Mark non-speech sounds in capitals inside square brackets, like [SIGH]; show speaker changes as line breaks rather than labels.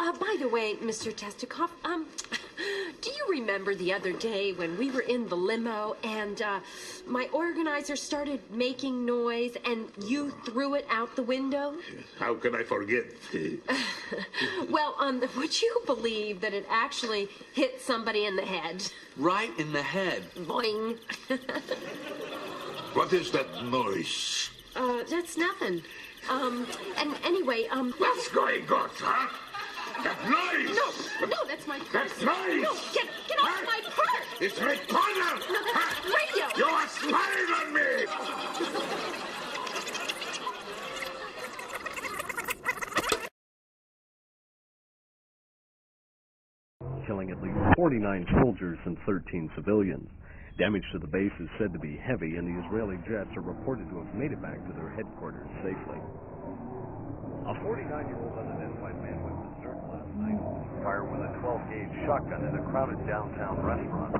uh, by the way, Mr. Testikov, um, do you remember the other day when we were in the limo and uh, my organizer started making noise and you threw it out the window?
How can I forget? [LAUGHS]
Well, um, would you believe that it actually hit somebody in the head?
Right in the head.
Boing. [LAUGHS]
what is that noise?
Uh, that's nothing. Um, and anyway, um.
What's going on, huh? That noise!
No, no, that's my purse. No, get, get off my purse!
It's recorder!
No, that's radio!
You are spying on me!
killing at least 49 soldiers and 13 civilians. Damage to the base is said to be heavy, and the Israeli jets are reported to have made it back to their headquarters safely. A 49-year-old last night, opening fire with a 12-gauge shotgun in a crowded downtown restaurant. 14 people